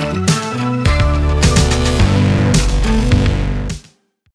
Thank you.